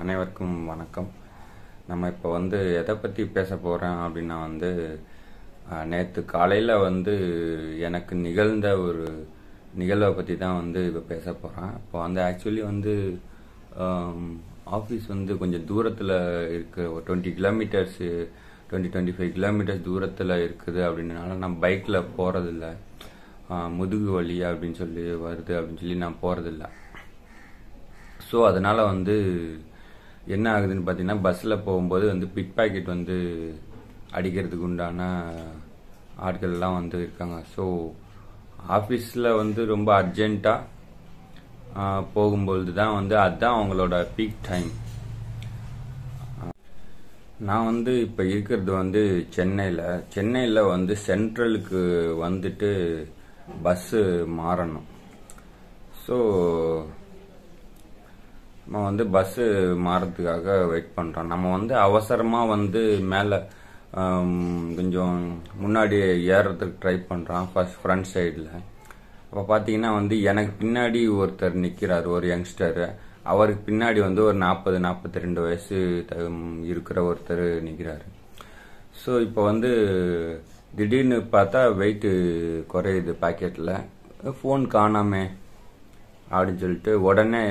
அனைவருக்கும் வணக்கம். நம்ம இப்போ வந்து எதை பற்றி பேச போகிறேன் அப்படின்னா வந்து நேற்று காலையில் வந்து எனக்கு நிகழ்ந்த ஒரு நிகழ்வை பற்றி தான் வந்து இப்போ பேச போகிறேன் இப்போ வந்து ஆக்சுவலி வந்து ஆஃபீஸ் வந்து கொஞ்சம் தூரத்தில் இருக்க. ஒரு twenty kilometres twenty twenty five kilometres தூரத்தில் இருக்குது அப்படின்றனால நான் பைக்கில் போகிறதில்ல முதுகு வலி அப்படின்னு சொல்லி வருது அப்படின்னு சொல்லி நான் போகிறதில்ல ஸோ அதனால் வந்து என்ன ஆகுதுன்னு பார்த்தீங்கன்னா பஸ்ஸில் போகும்போது வந்து பிக் பாக்கெட் வந்து அடிக்கிறதுக்கு உண்டான ஆட்கள்லாம் வந்து இருக்காங்க. ஸோ ஆஃபீஸில் வந்து ரொம்ப அர்ஜெண்ட்டாக போகும்பொழுது தான் வந்து அதுதான் அவங்களோட பீக் டைம் நான் வந்து இப்போ இருக்கிறது வந்து சென்னையில். சென்னையில் வந்து சென்ட்ரலுக்கு வந்துட்டு பஸ்ஸு மாறணும். ஸோ நம்ம வந்து பஸ்ஸு மாறதுக்காக வெயிட் பண்ணுறோம் நம்ம வந்து அவசரமாக வந்து மேலே கொஞ்சம் முன்னாடி ஏறுறதுக்கு ட்ரை பண்ணுறான் ஃபர்ஸ்ட் ஃப்ரண்ட் சைடில் அப்போ பார்த்தீங்கன்னா வந்து எனக்கு பின்னாடி ஒருத்தர் நிற்கிறார் ஒரு யங்ஸ்டர் அவருக்கு பின்னாடி வந்து ஒரு நாற்பது நாற்பத்தி ரெண்டு வயசு இருக்கிற ஒருத்தர் நிற்கிறாரு ஸோ இப்போ வந்து திடீர்னு பார்த்தா வெயிட்டு குறையுது பாக்கெட்டில் ஃபோன் காணாமே அப்படின்னு சொல்லிட்டு உடனே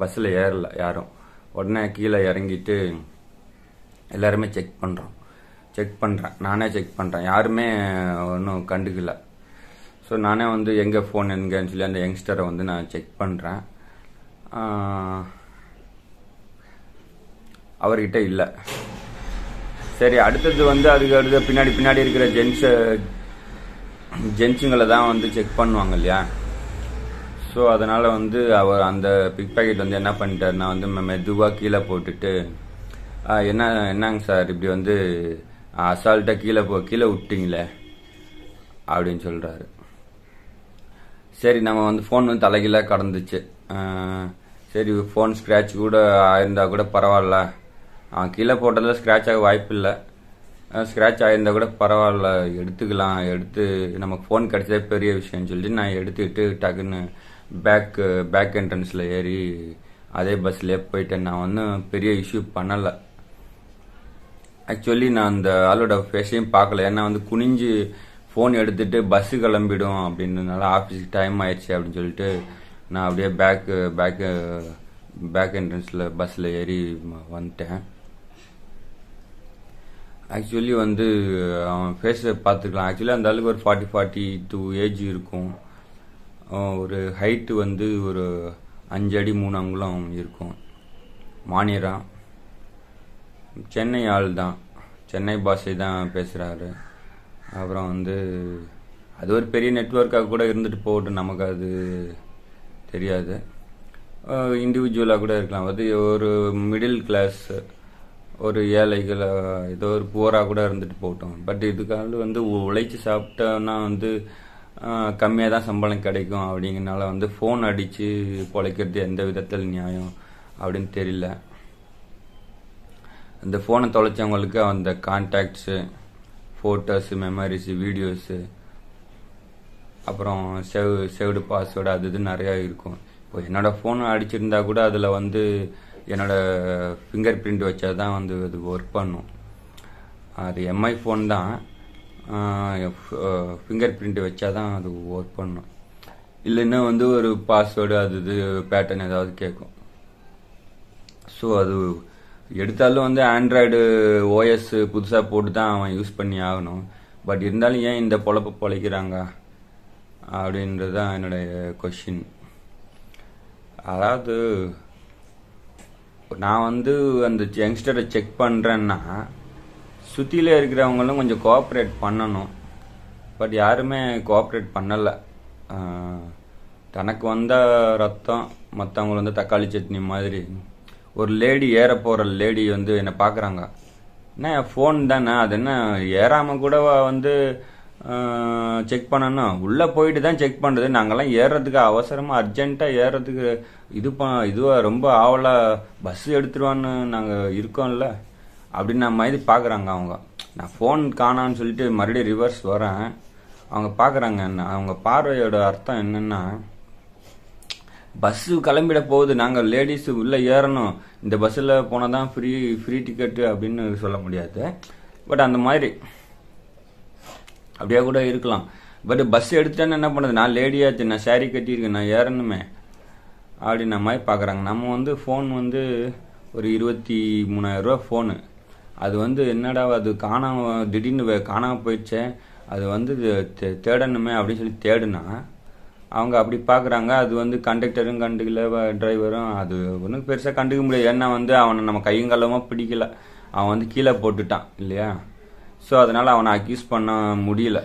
பஸ்ஸில் ஏறல யாரும். உடனே கீழே இறங்கிட்டு எல்லாருமே செக் பண்ணுறோம் செக் பண்ணுறேன் நானே செக் பண்ணுறேன் யாருமே ஒன்றும் கண்டுக்கல. ஸோ நானே வந்து எங்கே ஃபோன் எங்கன்னு சொல்லி அந்த யங்ஸ்டரை வந்து நான் செக் பண்ணுறேன் அவர்கிட்ட இல்லை. சரி அடுத்தது வந்து அதுக்கு அடுத்த பின்னாடி பின்னாடி இருக்கிற ஜென்ஸு ஜென்ஸுங்களை தான் வந்து செக் பண்ணுவாங்க இல்லையா? ஸோ அதனால் வந்து அவர் அந்த பிக் பாக்கெட் வந்து என்ன பண்ணிட்டாருன்னா வந்து மெதுவாக கீழே போட்டுட்டு என்ன என்னங்க சார் இப்படி வந்து அசால்ட்டாக கீழே போ கீழே விட்டீங்களே? அப்படின்னு சொல்கிறாரு சரி நம்ம வந்து ஃபோன் வந்து தலைகீழாக கடந்துச்சு. சரி ஃபோன் ஸ்க்ராட்ச் கூட ஆயிருந்தால் கூட பரவாயில்ல. அவன் கீழே போட்டதில் ஸ்க்ராட்ச் ஆக வாய்ப்பு இல்லை. ஸ்க்ராட்ச் ஆயிருந்தா கூட பரவாயில்ல. எடுத்துக்கலாம். எடுத்து நமக்கு ஃபோன் கிடைச்சதே பெரிய விஷயம்னு சொல்லிட்டு நான் எடுத்துக்கிட்டு டக்குன்னு பேக்கு பேக் என்ட்ரன்ஸில் ஏறி அதே பஸ்லேயே போயிட்டேன். நான் ஒன்றும் பெரிய இஷ்யூ பண்ணலை. ஆக்சுவலி நான் அந்த ஆளோட ஃபேஸையும் பார்க்கல. ஏன்னா வந்து குனிஞ்சு ஃபோன் எடுத்துட்டு பஸ்ஸு கிளம்பிடும் அப்படின்றதுனால ஆஃபீஸுக்கு டைம் ஆயிடுச்சு அப்படின்னு சொல்லிட்டு நான் அப்படியே பேக்கு பேக்கு பேக் என்ட்ரன்ஸில் பஸ்ஸில் ஏறி வந்துட்டேன். ஆக்சுவலி வந்து அவன் ஃபேஸை பார்த்துக்கலாம் ஆக்சுவலி அந்த அளவுக்கு ஒரு ஃபார்ட்டி ஃபார்ட்டி டூ ஏஜ் இருக்கும். ஒரு ஹைட்டு வந்து ஒரு அஞ்சு அடி மூணு அங்குலம் இருக்கும். மானியரா? சென்னை ஆள் தான். சென்னை பாஷை தான் பேசுகிறாரு அப்புறம் வந்து அது ஒரு பெரிய நெட்ஒர்க்காக கூட இருந்துட்டு போகட்டும் நமக்கு அது தெரியாது. இண்டிவிஜுவலாக கூட இருக்கலாம். அது ஒரு மிடில் கிளாஸ் ஒரு ஏழைகள் ஏதோ ஒரு புவராக கூட இருந்துட்டு போகட்டும் பட் இதுக்காக வந்து உழைச்சி சாப்பிட்டோன்னா வந்து கம்மியாக தான் சம்பளம் கிடைக்கும் அப்படிங்கிறனால வந்து ஃபோன் அடித்து பொழைக்கிறது எந்த விதத்தில் நியாயம் அப்படின்னு தெரியல. அந்த ஃபோனை தொலைச்சவங்களுக்கு அந்த கான்டாக்ட்ஸு ஃபோட்டோஸு மெமரிஸு வீடியோஸு அப்புறம் செவ் செவ்டு பாஸ்வேர்டு அது இது நிறையா இருக்கும். இப்போ என்னோடய ஃபோன் அடிச்சிருந்தா கூட அதில் வந்து என்னோடய ஃபிங்கர் பிரிண்ட் வச்சா தான் வந்து அது ஒர்க் பண்ணும். அது எம்ஐ ஃபோன் தான். ஃபிங்கர் பிரிண்ட் வச்சா தான் அது ஒர்க் பண்ணும். இல்லைன்னா வந்து ஒரு பாஸ்வேர்டு அது இது பேட்டர்ன் ஏதாவது கேட்கும் ஸோ அது எடுத்தாலும் வந்து ஆண்ட்ராய்டு ஓஎஸ் புதுசாக போட்டு தான் அவன் யூஸ் பண்ணி ஆகணும். பட் இருந்தாலும் ஏன் இந்த பொழப்பு பொழைக்கிறாங்க? அப்படின்றது தான் என்னுடைய கொஷின் அதாவது நான் வந்து அந்த யங்ஸ்டரை செக் பண்ணுறேன்னா சுற்றியில் இருக்கிறவங்களும் கொஞ்சம் கோஆப்ரேட் பண்ணணும். பட் யாருமே கோஆப்ரேட் பண்ணலை. தனக்கு வந்த ரத்தம் மற்றவங்க வந்து தக்காளி சட்னி மாதிரி. ஒரு லேடி ஏற போகிற லேடி வந்து என்னை பார்க்குறாங்க. என்ன ஃபோன் தானே? அது என்ன ஏறாமல் கூட வந்து செக் பண்ணணும்? உள்ளே போயிட்டு தான் செக் பண்ணுறது நாங்கள்லாம் ஏறுறதுக்கு அவசரமாக அர்ஜென்ட்டாக ஏறுறதுக்கு இது ப இதுவாக ரொம்ப ஆவலாக பஸ் எடுத்துருவான்னு நாங்கள் இருக்கோம்ல. அப்படின்னு மாதிரி பார்க்குறாங்க அவங்க. நான் ஃபோன் காணான்னு சொல்லிட்டு மறுபடியும் ரிவர்ஸ் வரேன் அவங்க பார்க்குறாங்க என்ன? அவங்க பார்வையோட அர்த்தம் என்னென்னா பஸ்ஸு கிளம்பிட போகுது நாங்கள் லேடிஸு உள்ளே ஏறணும். இந்த பஸ்ஸில் போனால் தான் ஃப்ரீ ஃப்ரீ டிக்கெட்டு அப்படின்னு சொல்ல முடியாது. பட் அந்த மாதிரி அப்படியே கூட இருக்கலாம். பட் பஸ் எடுத்துட்டேன்னு என்ன பண்ணுது? நான் லேடியாச்சு நான் சாரி கட்டியிருக்கேன் நான் ஏறணுமே. அப்படின்ன மாதிரி பார்க்குறாங்க. நம்ம வந்து ஃபோன் வந்து ஒரு இருபத்தி மூணாயிரரூவா ஃபோனு அது வந்து என்னடா அது காணாம திடீர்னு காணாமல் போயிடுச்சே அது வந்து தே- தேடணுமே அப்படின்னு சொல்லி தேடுனா அவங்க அப்படி பார்க்குறாங்க அது வந்து கண்டக்டரும் கண்டுக்கல டிரைவரும் அது ஒன்றும் பெருசாக கண்டுக்க முடியாது. ஏன்னா வந்து அவனை நம்ம கையங்காலமாக பிடிக்கல. அவன் வந்து கீழே போட்டுட்டான் இல்லையா? ஸோ அதனால் அவனை அக்யூஸ் பண்ண முடியல.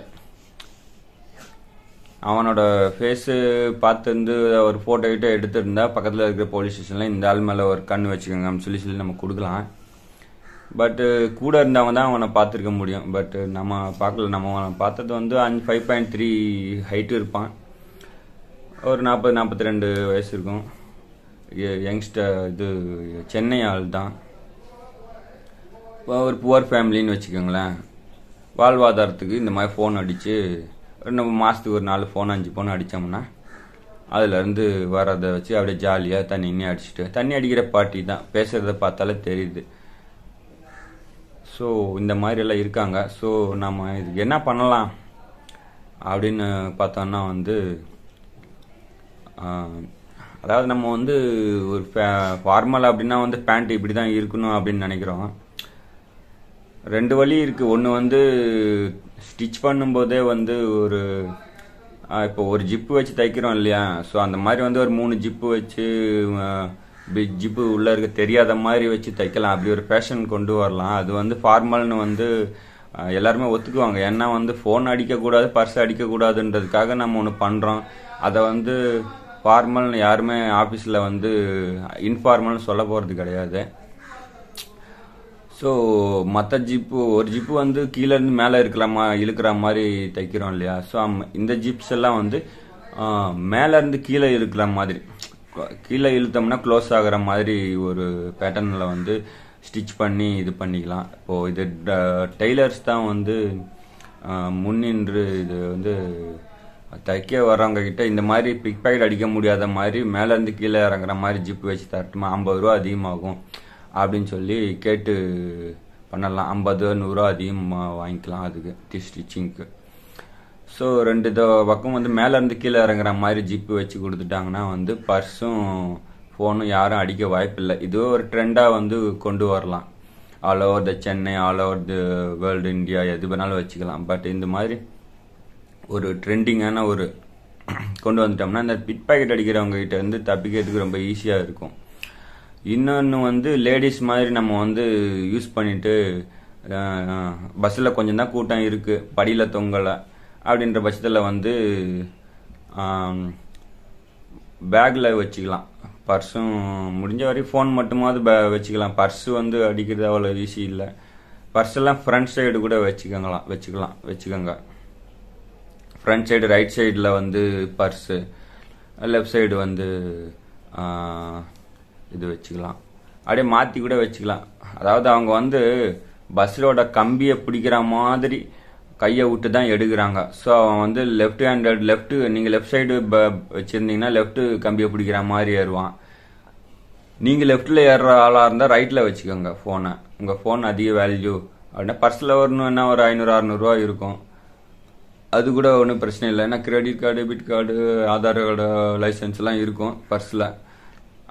அவனோட ஃபேஸு பார்த்துருந்து ஒரு ஃபோட்டோ கிட்ட எடுத்திருந்தா பக்கத்தில் இருக்கிற போலீஸ் ஸ்டேஷனில் இந்த ஆள் மேலே ஒரு கண் அப்படின்னு சொல்லி சொல்லி நம்ம கொடுக்கலாம். பட்டு uh, கூட இருந்தவங்க தான் அவனை பார்த்துருக்க முடியும். பட் uh, நம்ம பார்க்கல. நம்ம அவனை பார்த்தது வந்து அஞ்சு ஃபைவ் பாயிண்ட் த்ரீ ஹைட்டு இருப்பான். ஒரு நாற்பது நாற்பத்தி ரெண்டு வயசு இருக்கும். யங்ஸ்டர் இது சென்னை ஆள் தான். இப்போ ஒரு புவர் ஃபேமிலின்னு வச்சுக்கோங்களேன். வாழ்வாதாரத்துக்கு இந்த மாதிரி ஃபோன் அடித்து நம்ம மாதத்துக்கு ஒரு நாலு ஃபோன் அஞ்சு ஃபோன் அடித்தோம்னா அதுலேருந்து வரதை வச்சு அப்படியே ஜாலியாக தண்ணி அடிச்சுட்டு தண்ணி அடிக்கிற பாட்டி தான். பேசுகிறத பார்த்தாலே தெரியுது. ஸோ இந்த மாதிரியெல்லாம் இருக்காங்க. ஸோ நம்ம இதுக்கு என்ன பண்ணலாம் அப்படின்னு பார்த்தோம்னா வந்து அதாவது நம்ம வந்து ஒரு ஃபார்மல் அப்படின்னா வந்து பேண்ட் இப்படி தான் இருக்கணும் அப்படின்னு நினைக்கிறோம். ரெண்டு வழி இருக்குது ஒன்று வந்து ஸ்டிச் பண்ணும்போதே வந்து ஒரு இப்போ ஒரு ஜிப்பு வச்சு தைக்கிறோம் இல்லையா? ஸோ அந்த மாதிரி வந்து ஒரு மூணு ஜிப்பு வச்சு ஜிப்பு உள்ள இருக்க தெரியாத மாதிரி வச்சு தைக்கலாம். அப்படி ஒரு ஃபேஷன் கொண்டு வரலாம். அது வந்து ஃபார்மல்னு வந்து எல்லாருமே ஒத்துக்குவாங்க. ஏன்னா வந்து ஃபோன் அடிக்கக்கூடாது பர்ஸ் அடிக்கக்கூடாதுன்றதுக்காக நம்ம ஒன்று பண்ணுறோம் அதை வந்து ஃபார்மல்னு யாருமே ஆஃபீஸில் வந்து இன்ஃபார்மல்னு சொல்ல போகிறது கிடையாது. ஸோ மற்ற ஜிப்பு ஒரு ஜிப்பு வந்து கீழேருந்து மேலே இருக்கலாமா இழுக்கிற மாதிரி தைக்கிறோம் இல்லையா? ஸோ இந்த ஜிப்ஸ் எல்லாம் வந்து மேலேருந்து கீழே இருக்கிற மாதிரி. கீழே இழுத்தோம்னா க்ளோஸ் ஆகிற மாதிரி ஒரு பேட்டர்னில் வந்து ஸ்டிச் பண்ணி இது பண்ணிக்கலாம். இப்போது இது டெய்லர்ஸ் தான் வந்து முன்னின்று இது வந்து தைக்க வர்றவங்க கிட்ட இந்த மாதிரி பிக் பாக்கெட் அடிக்க முடியாத மாதிரி மேலேருந்து கீழே இறங்குற மாதிரி ஜிப் வச்சு தரட்டுமா? ஐம்பது ரூபா அதிகமாகும் அப்படின்னு சொல்லி கேட்டு பண்ணலாம். ஐம்பது நூறுரூவா அதிகமாக வாங்கிக்கலாம் அதுக்கு ஸ்டிச்சிங்க்கு ஸோ ரெண்டு பக்கம் வந்து மேலேருந்து கீழே இறங்குற மாதிரி ஜிப்பு வச்சு கொடுத்துட்டாங்கன்னா வந்து பர்ஸும் ஃபோனும் யாரும் அடிக்க வாய்ப்பில்லை. இதுவே ஒரு ட்ரெண்டாக வந்து கொண்டு வரலாம். All over the Chennai all over the world India எது வேணாலும் வச்சுக்கலாம். பட் இந்த மாதிரி ஒரு ட்ரெண்டிங்கான ஒரு கொண்டு வந்துட்டோம்னா இந்த பிட் பாக்கெட் அடிக்கிறவங்க கிட்ட வந்து தப்பிக்கிறதுக்கு ரொம்ப ஈஸியாக இருக்கும். இன்னொன்று வந்து லேடிஸ் மாதிரி நம்ம வந்து யூஸ் பண்ணிட்டு பஸ்ஸில் கொஞ்சம் தான் கூட்டம் இருக்குது படியில் தொங்கலை. அப்படின்ற பட்சத்தில் வந்து பேக்கில் வச்சுக்கலாம். பர்ஸும் முடிஞ்ச வரையும் ஃபோன் மட்டுமாவது பே வச்சுக்கலாம். பர்ஸு வந்து அடிக்கிறது அவ்வளோ ஈஸி இல்லை. பர்ஸெல்லாம் ஃப்ரண்ட் சைடு கூட வச்சுக்கோங்களாம் வச்சுக்கலாம். வச்சுக்கோங்க. ஃப்ரண்ட் சைடு ரைட் சைடில் வந்து பர்ஸு லெஃப்ட் சைடு வந்து இது வச்சுக்கலாம். அப்படியே மாற்றி கூட வச்சுக்கலாம். அதாவது அவங்க வந்து பஸ்ஸோட கம்பியை பிடிக்கிற மாதிரி கையை விட்டு தான் எடுக்கிறாங்க. ஸோ அவன் வந்து லெஃப்ட் ஹேண்டட் லெஃப்ட் நீங்கள் லெஃப்ட் சைடு வச்சுருந்தீங்கன்னா லெஃப்ட் கம்பியை பிடிக்கிற மாதிரி ஏறுவான். நீங்கள் லெஃப்ட்டில் ஏறுற ஆளாக இருந்தால் ரைட்டில் வச்சுக்கோங்க ஃபோனை உங்கள் ஃபோன் அதிக வேல்யூ அப்படின்னா பர்ஸில் வரணும்னா ஒரு ஐநூறு அறநூறுவா இருக்கும். அது கூட ஒன்றும் பிரச்சனை இல்லை. ஏன்னா credit card debit card Aadhaar card லைசன்ஸ்லாம் இருக்கும் பர்ஸில்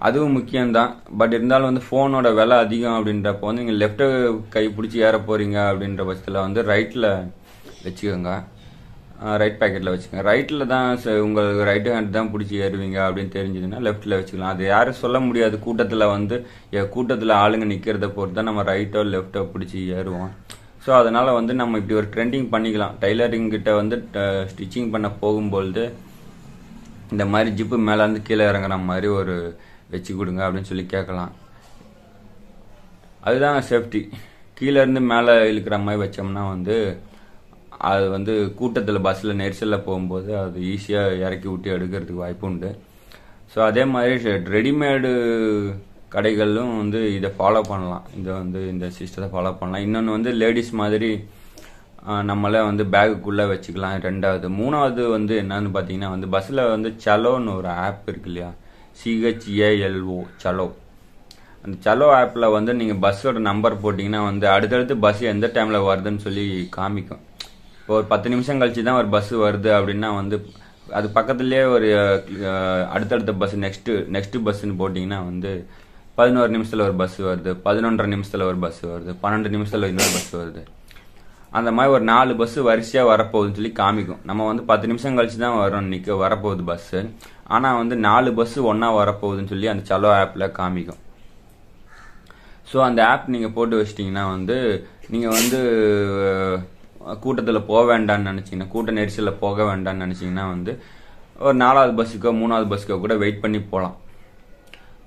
அதுவும் முக்கியம்தான். பட் இருந்தாலும் வந்து ஃபோனோட விலை அதிகம் அப்படின்றப்போ வந்து நீங்கள் லெஃப்ட்டை கை பிடிச்சி ஏற போகிறீங்க அப்படின்ற பட்சத்தில் வந்து ரைட்டில் வச்சுக்கோங்க. ரைட் பேக்கெட்டில் வச்சுக்கோங்க. ரைட்டில் தான் உங்களுக்கு ரைட் ஹேண்ட் தான் பிடிச்சி ஏறுவீங்க அப்படின்னு தெரிஞ்சதுன்னா லெஃப்ட்டில் வச்சுக்கலாம். அது யாரும் சொல்ல முடியாது. கூட்டத்தில் வந்து கூட்டத்தில் ஆளுங்க நிற்கிறத பொறுத்து தான் நம்ம ரைட்டோ லெஃப்ட்டோ பிடிச்சி ஏறுவோம். ஸோ அதனால் வந்து நம்ம இப்படி ஒரு ட்ரெண்டிங் பண்ணிக்கலாம். டைலரிங் கிட்ட வந்து ஸ்டிச்சிங் பண்ண போகும்பொழுது இந்த மாதிரி ஜிப்பு மேலேருந்து கீழே இறங்குற மாதிரி ஒரு வச்சு கொடுங்க அப்படின்னு சொல்லி கேட்கலாம். அதுதான் சேஃப்டி கீழேருந்து மேலே இழுக்கிற மாதிரி வச்சோம்னா வந்து அது வந்து கூட்டத்தில் பஸ்ஸில் நெரிசலில் போகும்போது அது ஈஸியாக இறக்கி விட்டு எடுக்கிறதுக்கு வாய்ப்பு உண்டு. ஸோ அதே மாதிரி ரெடிமேடு கடைகளும் வந்து இதை ஃபாலோ பண்ணலாம். இதை வந்து இந்த சிஸ்டத்தை ஃபாலோ பண்ணலாம். இன்னொன்று வந்து லேடிஸ் மாதிரி நம்மளே வந்து பேகுக்குள்ளே வச்சுக்கலாம். ரெண்டாவது. மூணாவது வந்து என்னன்னு பார்த்தீங்கன்னா வந்து பஸ்ஸில் வந்து சலோன்னு ஒரு ஆப் இருக்கு இல்லையா? சிஹெச்ஏஎல்ஓ சலோ. அந்த சலோ ஆப்பில் வந்து நீங்கள் பஸ்ஸோட நம்பர் போட்டிங்கன்னா வந்து அடுத்தடுத்து பஸ் எந்த டைமில் வருதுன்னு சொல்லி காமிக்கும். இப்போ ஒரு பத்து நிமிஷம் கழிச்சு தான் ஒரு பஸ் வருது அப்படின்னா வந்து அது பக்கத்துலேயே ஒரு அடுத்தடுத்த பஸ் நெக்ஸ்ட்டு நெக்ஸ்ட்டு பஸ்ஸுன்னு போட்டிங்கன்னா வந்து பதினோரு நிமிஷத்தில் ஒரு பஸ் வருது பதினொன்றரை நிமிஷத்தில் ஒரு பஸ் வருது பன்னெண்டு நிமிஷத்தில் இன்னொரு பஸ் வருது. அந்த மாதிரி ஒரு நாலு பஸ் வரிசையாக வரப்போகுதுன்னு சொல்லி காமிக்கும். நம்ம வந்து பத்து நிமிஷம் கழிச்சு தான் வரோம் நிற்க வரப்போகுது பஸ்ஸு ஆனால் வந்து நாலு பஸ் ஒன்றா வரப்போகுதுன்னு சொல்லி அந்த சலோ ஆப்பில் காமிக்கும். ஸோ அந்த ஆப் நீங்கள் போட்டு வச்சிட்டிங்கன்னா வந்து நீங்கள் வந்து கூட்டத்தில் போக வேண்டாம்னு நினச்சிங்கன்னா கூட்ட நெரிசலில் போக வேண்டாம்னு நினச்சிங்கன்னா வந்து ஒரு நாலாவது பஸ்ஸுக்கோ மூணாவது பஸ்ஸுக்கோ கூட வெயிட் பண்ணி போகலாம்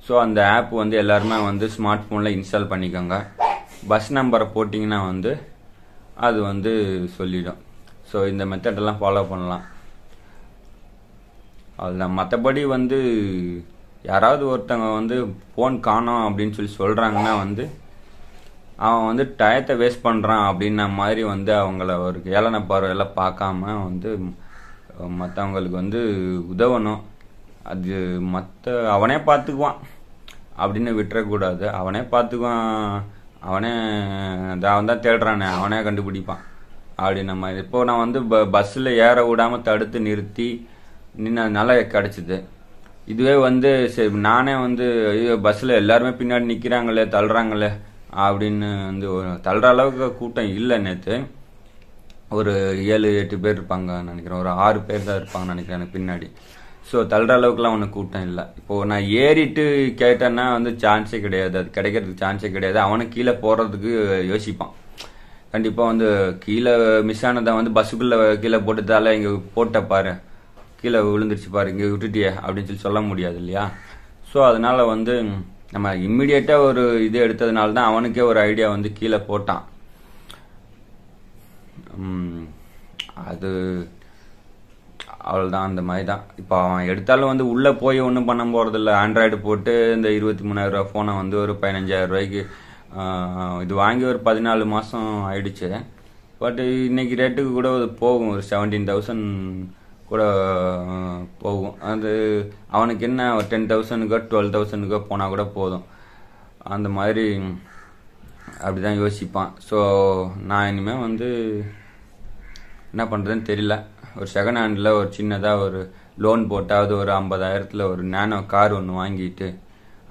ஸோ அந்த ஆப் வந்து எல்லாருமே வந்து ஸ்மார்ட் ஃபோனில் இன்ஸ்டால் பண்ணிக்கோங்க. பஸ் நம்பரை போட்டிங்கன்னா வந்து அது வந்து சொல்லிடும். ஸோ இந்த மெத்தடெல்லாம் ஃபாலோ பண்ணலாம். அதுதான் மற்றபடி வந்து யாராவது ஒருத்தவங்க வந்து ஃபோன் காணோம் அப்படின்னு சொல்லி சொல்கிறாங்கன்னா வந்து அவன் வந்து டயத்தை வேஸ்ட் பண்ணுறான் அப்படின்ன மாதிரி வந்து அவங்கள ஒரு ஏளன பார்வையெல்லாம் பார்க்காம வந்து மற்றவங்களுக்கு வந்து உதவணும். அது மற்ற அவனே பார்த்துக்குவான். அப்படின்னு விட்டுறக்கூடாது. அவனே பார்த்துக்குவான். அவனே அவன் தான் தேடுறானே. அவனே கண்டுபிடிப்பான். அப்படின்ன மாதிரி. இப்போது நான் வந்து ப பஸ்ஸில் ஏற விடாமல் தடுத்து நிறுத்தி நின்னதுனால கிடச்சிது. இதுவே வந்து சரி நானே வந்து ஐயோ பஸ்ஸில் எல்லாருமே பின்னாடி நிற்கிறாங்களே தள்ளுறாங்களே. அப்படின்னு வந்து தள்ளுற அளவுக்கு கூட்டம் இல்லை நேற்று ஒரு ஏழு எட்டு பேர் இருப்பாங்க நினைக்கிறேன். ஒரு ஆறு பேர் தான் இருப்பாங்க நினைக்கிறேன் எனக்கு பின்னாடி. ஸோ தள்ளுற அளவுக்குலாம் ஒன்றும் கூட்டம் இல்லை. இப்போது நான் ஏறிட்டு கேட்டேன்னா வந்து சான்ஸே கிடையாது. அது கிடைக்கிறதுக்கு சான்ஸே கிடையாது. அவனை கீழே போகிறதுக்கு யோசிப்பான். கண்டிப்பாக வந்து கீழே மிஸ் ஆனதை வந்து பஸ்ஸுக்குள்ளே கீழே போட்டதால இங்கே போட்ட பாரு. கீழே விழுந்துருச்சு பாரு. இங்கே விட்டுட்டியே அப்படின்னு சொல்லி சொல்ல முடியாது இல்லையா? ஸோ அதனால் வந்து நம்ம இம்மிடியேட்டாக ஒரு இது எடுத்ததுனால தான் அவனுக்கே ஒரு ஐடியா வந்து கீழே போட்டான். அது அவ்வளோதான் அந்த மாதிரி தான் இப்போ அவன் எடுத்தாலும் வந்து உள்ளே போய் ஒன்றும் பண்ண போகிறதில்ல ஆண்ட்ராய்டு போட்டு இந்த இருபத்தி மூணாயிரம் ரூபா ஃபோனை வந்து ஒரு பதினஞ்சாயிரம் ரூபாய்க்கு இது வாங்கி ஒரு பதினாலு மாதம் ஆயிடுச்சு. பட் இன்னைக்கு ரேட்டுக்கு கூட அது போகும். ஒரு செவன்டீன் தௌசண்ட் கூட போகும். அது அவனுக்கு என்ன ஒரு டென் தௌசண்ட்க்கோ டுவெல் தௌசண்ட்க்கோ போனால் கூட போதும். அந்த மாதிரி அப்படிதான் யோசிப்பான். ஸோ நான் இனிமேல் வந்து என்ன பண்ணுறதுன்னு தெரியல. ஒரு செகண்ட் ஹேண்டில் ஒரு சின்னதாக ஒரு லோன் போட்டாவது ஒரு ஐம்பதாயிரத்தில் ஒரு நேனோ கார் ஒன்று வாங்கிட்டு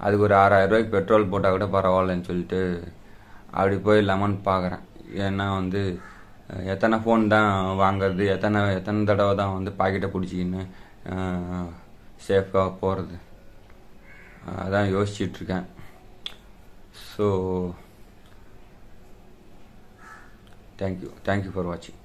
அதுக்கு ஒரு ஆறாயிரரூவாய்க்கு பெட்ரோல் போட்டால் கூட பரவாயில்லன்னு சொல்லிட்டு அப்படி போயிடலாமான்னு பார்க்குறேன் ஏன்னா வந்து எத்தனை ஃபோன் தான் வாங்குறது எத்தனை எத்தனை தடவை தான் வந்து பாக்கெட்டை பிடிச்சிக்கின்னு சேஃபாக போகிறது அதான் யோசிச்சிட்ருக்கேன் so thank you thank you for வாட்சிங்